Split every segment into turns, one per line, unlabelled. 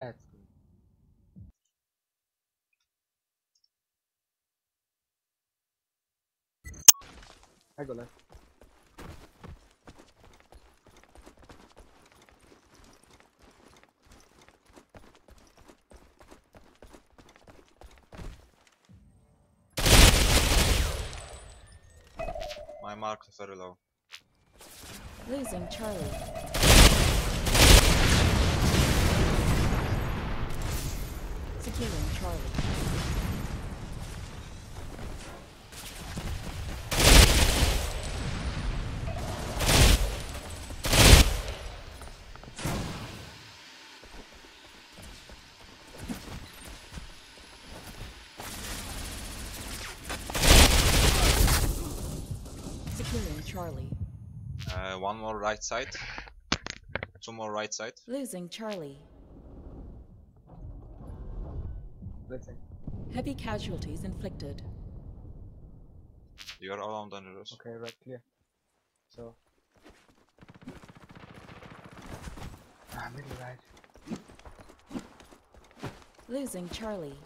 That's good. I go left.
My marks are very low.
Losing Charlie. Securing Charlie. Securing Charlie.
Uh, one more right side. Two more right side.
Losing Charlie.
Listen.
Heavy casualties inflicted.
You're alone, Dangerous.
Okay, right clear. So. Ah, middle right.
Losing Charlie.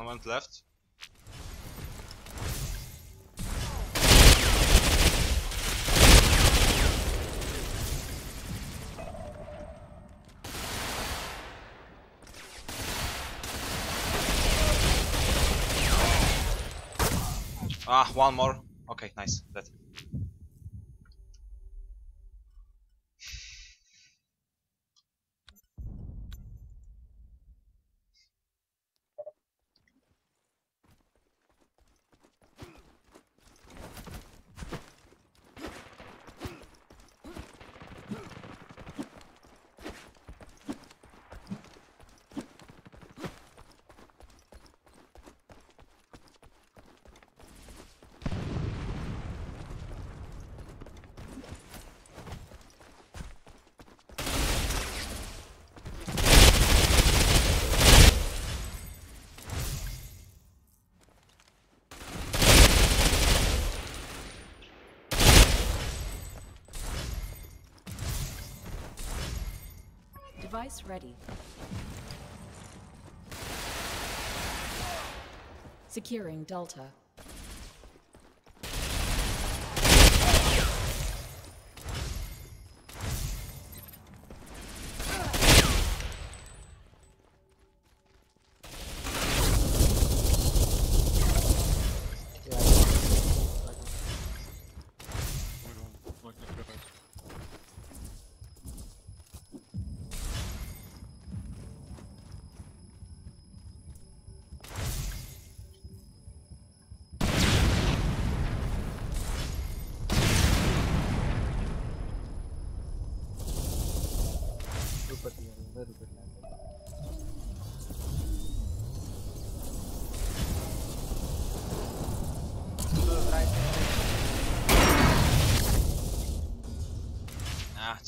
One went left. Ah, one more. Okay, nice. That.
Device ready. Securing Delta.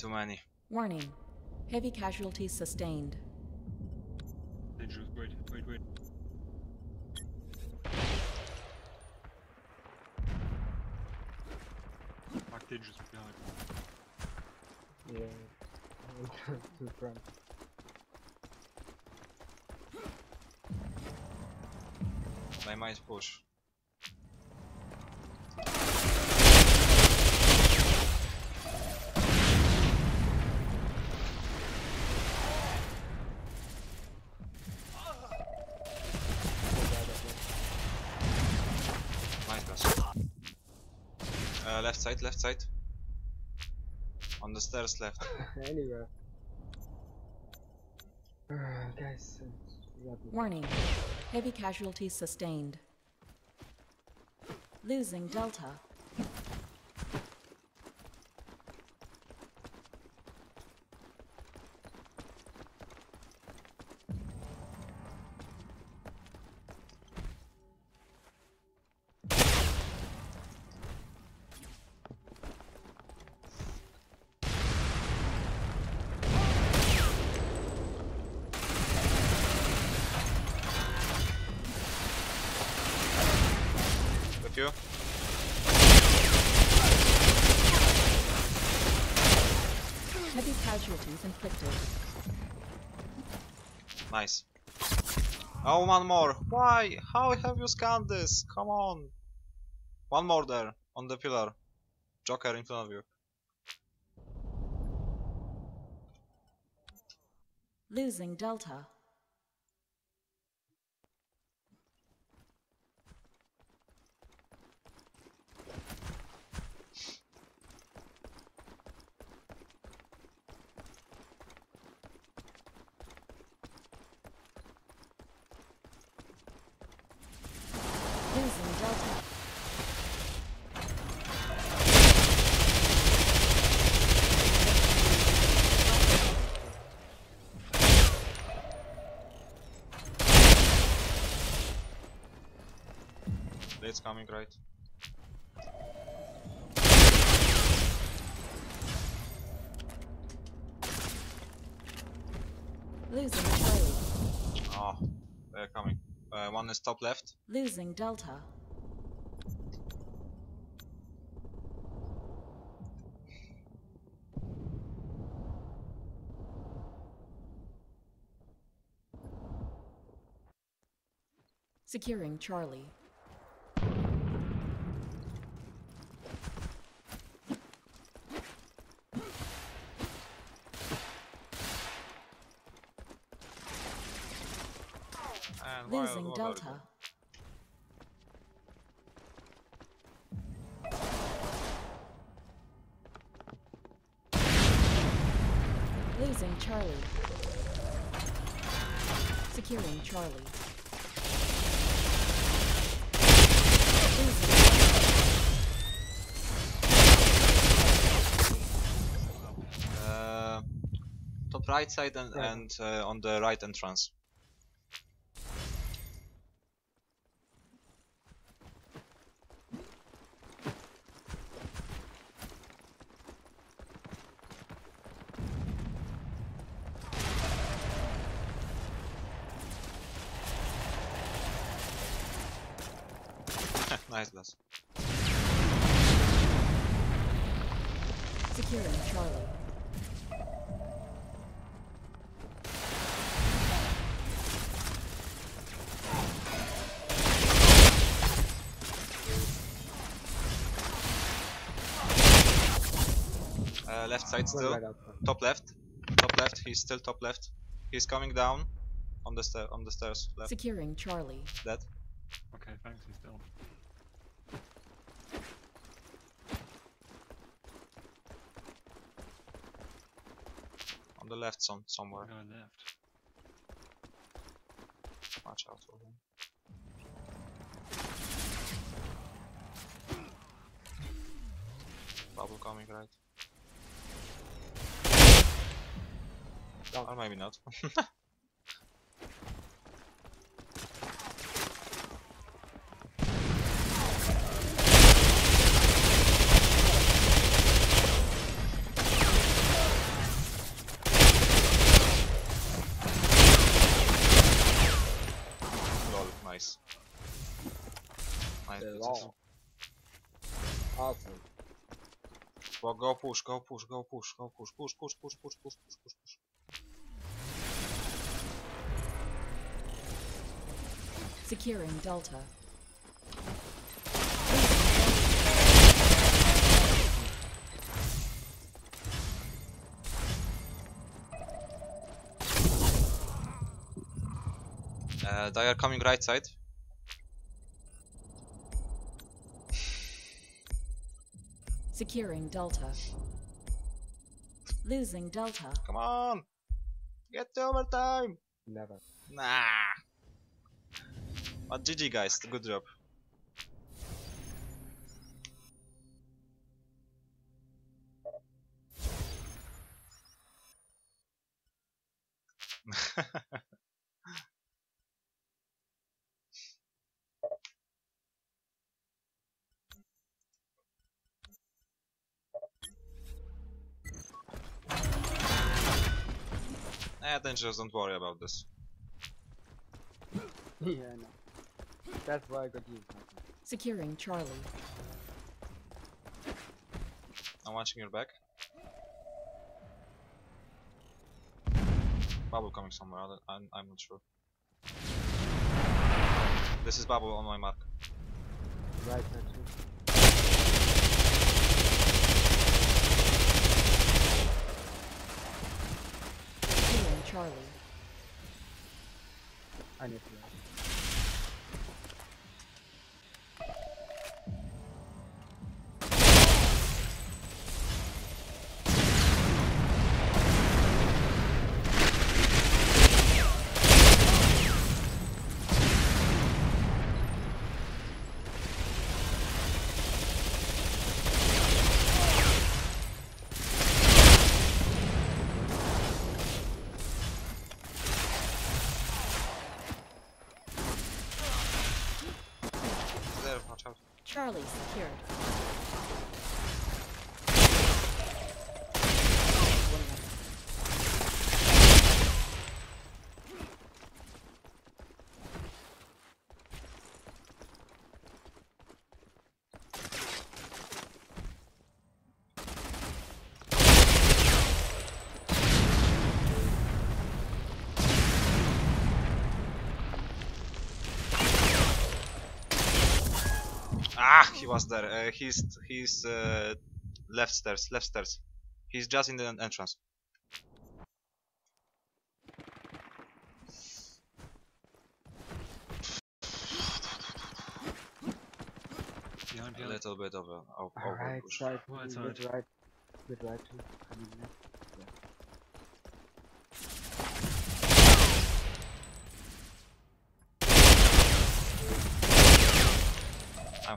Too many.
Warning. Heavy casualties sustained.
Dangerous. Wait, wait, wait. Mark dangerous behind.
Yeah. to front.
They might push.
Go bad at
Nice guys. Uh, left side, left side. On the stairs left.
it. Anywhere. Guys, uh, we.
Warning. Heavy casualties sustained. Losing Delta.
You?
Heavy casualties inflicted.
Nice. Oh, one more. Why? How have you scanned this? Come on. One more there, on the pillar. Joker in front of you.
Losing Delta. Losing Delta.
It's coming right.
Losing Charlie.
Oh, they're coming. Uh, one is top left.
Losing Delta. Securing Charlie. Charlie. Securing Charlie.
Uh, top right side and,
Yeah.
and uh, on the right entrance. nice glass.
Securing Charlie.
Uh, left side
One
still.
right.
Top left. Top left. He's still top left. He's coming down on the stair on the stairs left.
Securing Charlie.
Dead.
Okay, thanks, he's down.
On the left some somewhere.
One guy left.
Watch out for him. Bubble coming right. Well, maybe not. nice. Nice. Awesome. Well, go push, go push, go push, go push, push, push, push, push, push, push, push, push.
Securing Delta.
Uh, they are coming right side.
Securing Delta. Losing Delta.
Come on! Get to overtime!
Never.
Nah. But GG guys, good job. Just don't worry about this.
yeah, no. That's why I got you.
Securing Charlie.
I'm watching your back. Bubble coming somewhere, I'm, I'm not sure. This is bubble on my mark.
Right side too.
Securing Charlie.
I need to.
Charlie secured.
Ah, he was there. Uh, he's he's uh, left stairs, left stairs. He's just in the entrance.
Behind,
A little bit of a of,
Alright,
overpush.
side.
Right
Mid
side.
right. Mid right too. Coming left.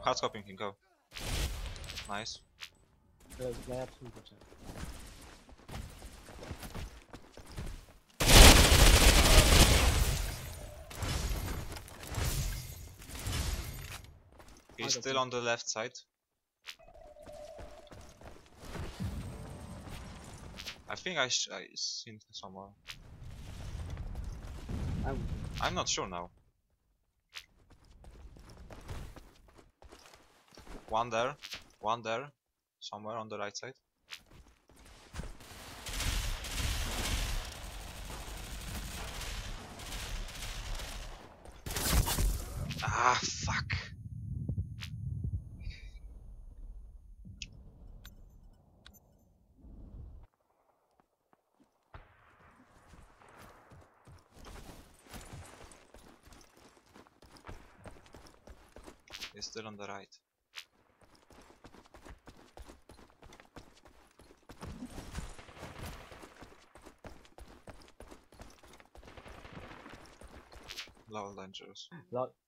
Hard scoping him. Go. Nice.
There's too, watch out.
He's still on the left side. I think I sh I seen somewhere.
I'm
I'm not sure now. One there, one there, somewhere on the right side. Ah, fuck. He's still on the right. Low dangerous.
lot.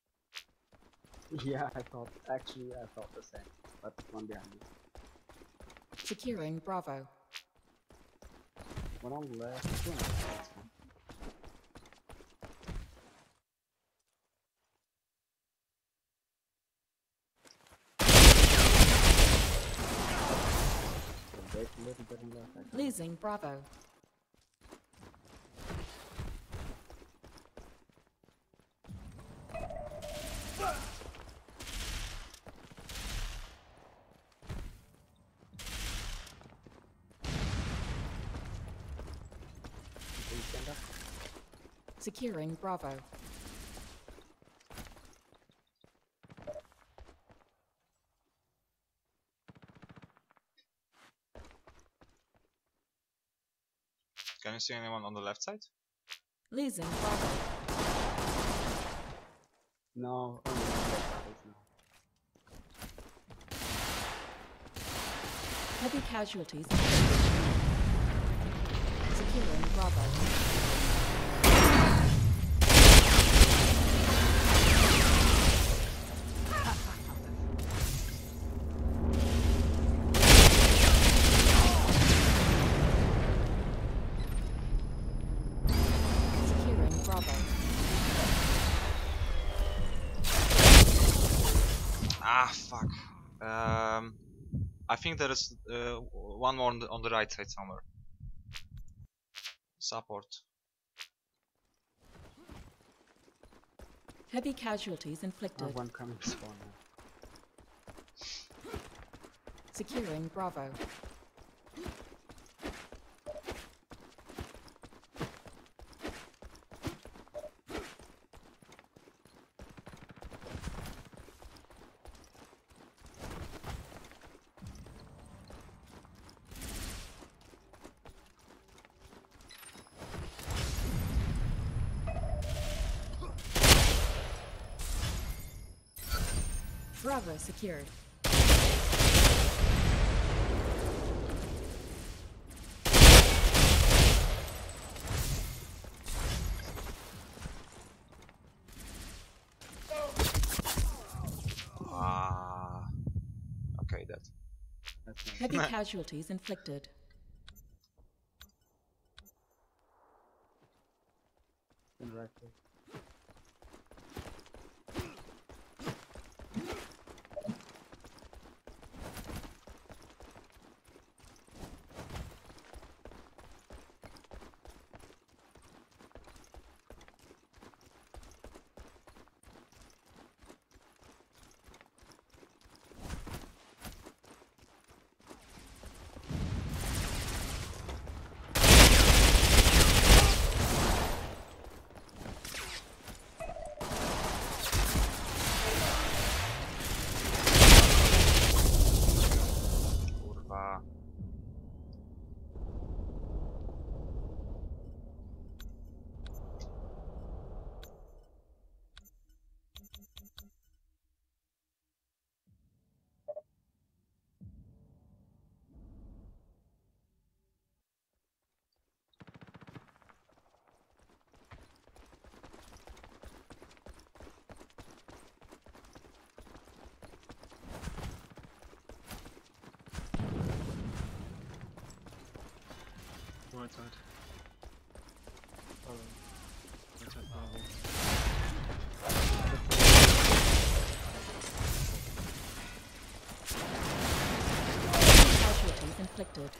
Yeah, I thought. Actually, I thought the same. But one behind me.
Securing Bravo.
One on the left. Two on the left. So wait a little bit on the left. I can-
Losing Bravo. Securing Bravo.
Can you see anyone on the left side?
Losing Bravo.
No, only one place now.
Heavy casualties. Securing Bravo.
Ah, fuck. Um, I think there is uh, one more on the, on the right side somewhere. Support.
Heavy casualties inflicted.
have one coming spawn now.
Securing Bravo. Bravo secured.
Ah. Okay, that.
Heavy casualties inflicted.
In right place.
Kurwa.
Right side. Right side, Bravo.
Casualties inflicted.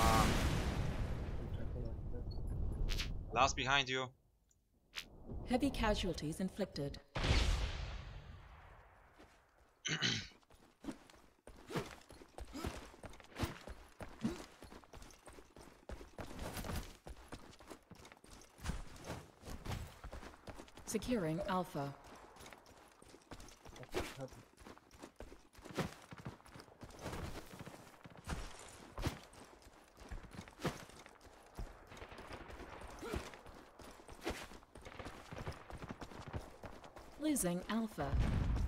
Ah.
Be careful of this.
Last behind you.
Heavy casualties inflicted. Securing Alpha. Losing Alpha.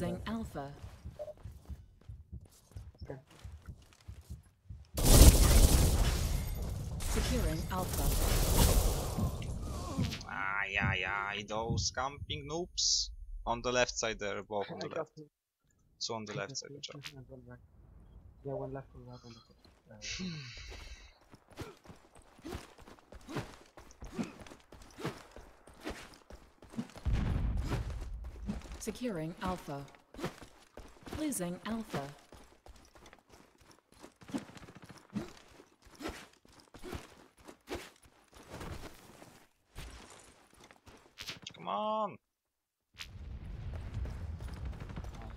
Losing Alpha.
Okay.
Securing Alpha.
Ay, ay, ay, those camping noobs. On the left side there, both on the left. So on the left side,
two,
good job.
and one right. Yeah, one left, one right, one left. Uh,
Securing Alpha. Losing Alpha.
Come on!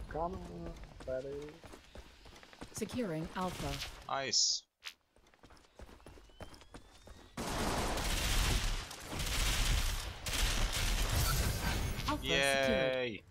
Come on, buddy.
Securing Alpha.
Nice.
Alpha secured.
Yay!